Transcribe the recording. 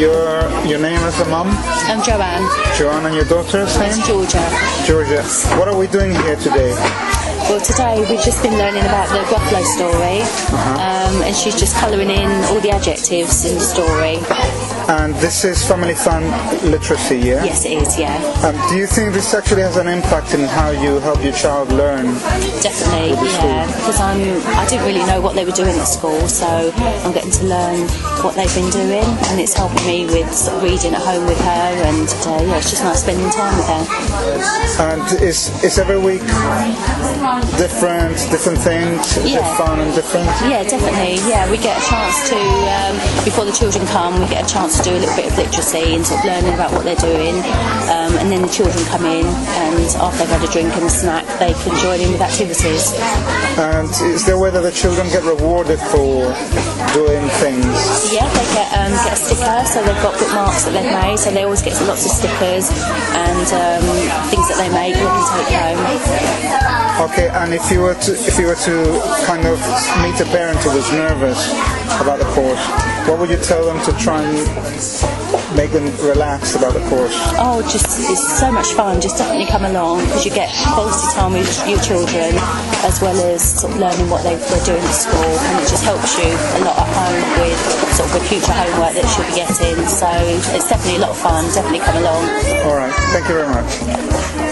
your your name as a mum? I'm Joanne. Joanne and your daughter's name? It's Georgia. Georgia. What are we doing here today? Well, today we've just been learning about the Gruffalo story, um, and she's just colouring in all the adjectives in the story. And this is family fun literacy, yeah? Yes, it is. Yeah, Um, do you think this actually has an impact in how you help your child learn? definitely. Yeah, because I'm I didn't really know what they were doing at school, so I'm getting to learn what they've been doing, and it's helping me with sort of reading at home with her, and uh, yeah, it's just nice spending time with her. And is is every week different, different things? Is Yeah. fun and different? Yeah, definitely. Yeah, we get a chance to, um, before the children come, we get a chance to do a little bit of literacy and sort of learning about what they're doing. Um, and then the children come in, and after they've had a drink and a snack, they can join in with activities. And is there a way that the children get rewarded for doing things? Yeah, they get um, get a sticker, so they've got bookmarks that they've made, so they always get lots of stickers and um, things that they make they can take home. Okay, and if you were to if you were to kind of meet a parent who was nervous about the course, what would you tell them to try and make them relax about the course? Oh, just it's so much fun. Just definitely come along because you get quality time with your children as well as sort of learning what they, they're doing at school, and it just helps you a lot at home with sort of the future homework that she'll be getting. So it's definitely a lot of fun. Definitely come along. All right, thank you very much.